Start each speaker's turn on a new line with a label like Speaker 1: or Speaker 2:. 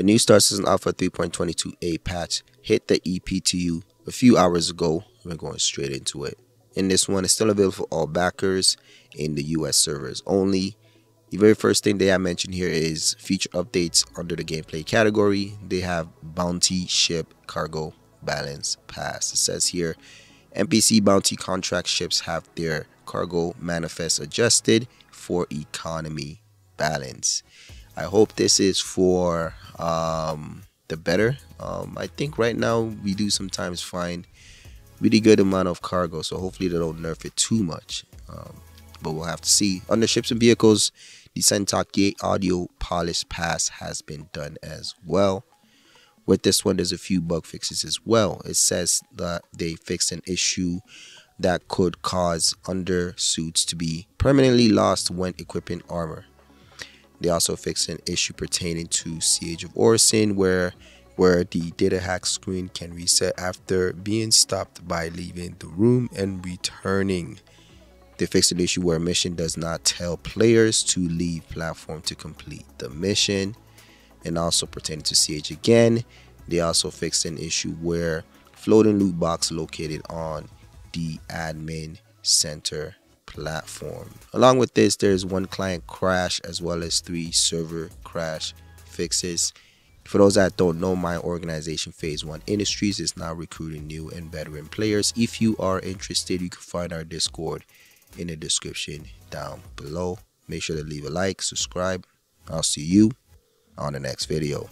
Speaker 1: The new Star Citizen Alpha 3.22a patch hit the EPTU a few hours ago. We're going straight into it. In this one, it's still available for all backers in the US servers only. The very first thing they have mentioned here is feature updates under the gameplay category. They have bounty ship cargo balance pass. It says here NPC bounty contract ships have their cargo manifest adjusted for economy balance. I hope this is for um, the better. Um, I think right now we do sometimes find really good amount of cargo, so hopefully they don't nerf it too much. Um, but we'll have to see. Under ships and vehicles, the Sentak audio polish pass has been done as well. With this one, there's a few bug fixes as well. It says that they fixed an issue that could cause undersuits to be permanently lost when equipping armor. They also fixed an issue pertaining to Siege of Orison where where the data hack screen can reset after being stopped by leaving the room and returning. They fixed an issue where a mission does not tell players to leave platform to complete the mission. And also pertaining to Siege again, they also fixed an issue where floating loot box located on the admin center platform. Along with this, there's one client crash as well as three server crash fixes. For those that don't know, my organization Phaseone Industries is now recruiting new and veteran players. If you are interested, you can find our Discord in the description down below. Make sure to leave a like, subscribe. I'll see you on the next video.